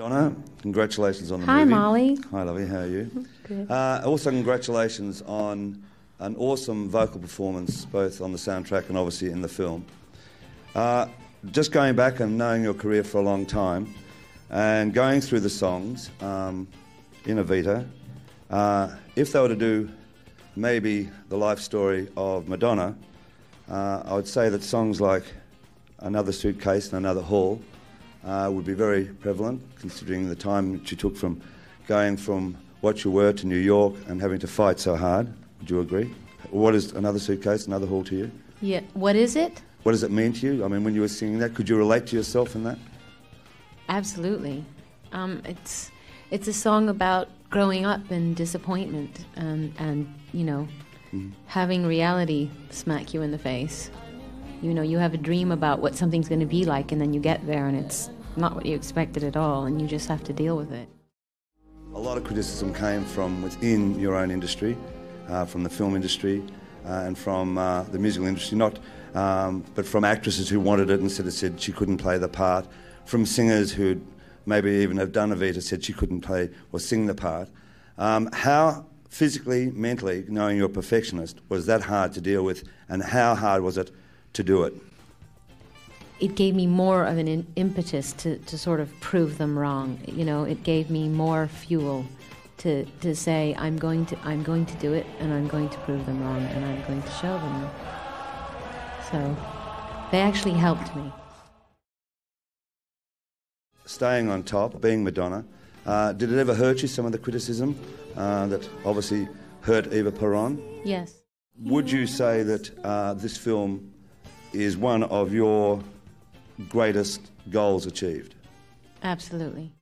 Donna, congratulations on the movie. Hi, movie. Molly. Hi, lovey. How are you? Good. Uh, also, congratulations on an awesome vocal performance, both on the soundtrack and obviously in the film. Uh, just going back and knowing your career for a long time, and going through the songs um, in Evita, uh, if they were to do maybe the life story of Madonna, uh, I would say that songs like Another Suitcase and Another Hall uh, would be very prevalent, considering the time that you took from going from what you were to New York and having to fight so hard. Would you agree? What is Another Suitcase, Another Hall to you? Yeah. What is it? What does it mean to you? I mean, when you were singing that, could you relate to yourself in that? Absolutely. Um, it's it's a song about growing up and disappointment and and you know having reality smack you in the face. You know, you have a dream about what something's going to be like, and then you get there, and it's not what you expected at all, and you just have to deal with it. A lot of criticism came from within your own industry, uh, from the film industry, uh, and from uh, the musical industry, not, um, but from actresses who wanted it and said, said she couldn't play the part, from singers who maybe even have done Evita said she couldn't play or sing the part. Um, how physically, mentally, knowing you're a perfectionist, was that hard to deal with, and how hard was it to do it? it gave me more of an in- impetus to, to sort of prove them wrong. You know, it gave me more fuel to, to say I'm going to I'm going to do it and I'm going to prove them wrong and I'm going to show them. So they actually helped me. staying on top, being Madonna, uh, did it ever hurt you, some of the criticism uh, that obviously hurt Eva Peron? Yes. Would you say that uh, this film is one of your greatest goals achieved? Absolutely.